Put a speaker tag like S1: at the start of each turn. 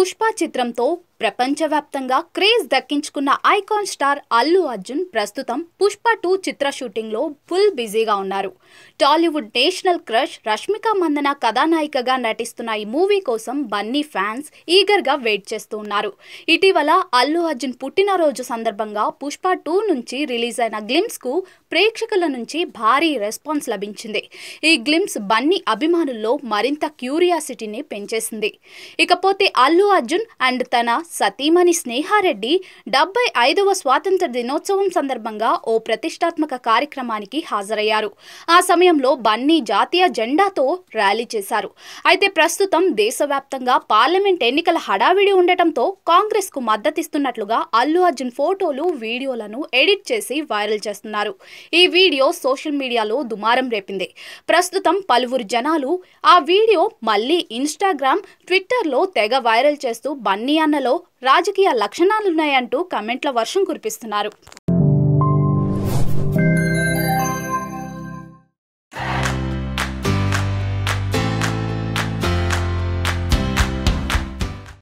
S1: పుష్ప చిత్రంతో ప్రపంచవ్యాప్తంగా క్రేజ్ దక్కించుకున్న ఐకాన్ స్టార్ అల్లు అర్జున్ ప్రస్తుతం పుష్ప టూ చిత్ర షూటింగ్లో ఫుల్ బిజీగా ఉన్నారు. టాలీవుడ్ నేషనల్ క్రష్ రష్మిక మందన కథానాయికగా నటిస్తున్న ఈ మూవీ కోసం బన్నీ ఫ్యాన్స్ ఈగర్గా వెయిట్ చేస్తూ ఉన్నారు. ఇటీవల అల్లు అర్జున్ పుట్టినరోజు సందర్భంగా పుష్ప టూ నుంచి రిలీజ్ అయిన గ్లిమ్స్కు ప్రేక్షకుల నుంచి భారీ రెస్పాన్స్ లభించింది. ఈ గ్లిమ్స్ బన్నీ అభిమానుల్లో మరింత క్యూరియాసిటీని పెంచేసింది. ఇకపోతే అల్లు అర్జున్ అండ్ తన సతీమణి స్నేహారెడ్డి డెబ్బై ఐదవ స్వాతంత్ర దినోత్సవం సందర్భంగా ఓ ప్రతిష్టాత్మక కార్యక్రమానికి హాజరయ్యారు. ఆ సమయంలో బన్నీ జాతీయ జెండాతో ర్యాలీ చేశారు. అయితే ప్రస్తుతం దేశవ్యాప్తంగా పార్లమెంట్ ఎన్నికల హడావిడి ఉండటంతో కాంగ్రెస్కు మద్దతిస్తున్నట్లుగా అల్లు అర్జున్ ఫోటోలు వీడియోలను ఎడిట్ చేసి వైరల్ చేస్తున్నారు. ఈ వీడియో సోషల్ మీడియాలో దుమారం రేపింది. ప్రస్తుతం పలువురు జనాలు ఆ వీడియో మళ్ళీ ఇన్స్టాగ్రామ్ ట్విట్టర్లో తెగ వైరల్ చేస్తూ బన్నీ అన్నలో రాజకీయ లక్షణాలున్నాయంటూ కమెంట్ల వర్షం కురిపిస్తున్నారు.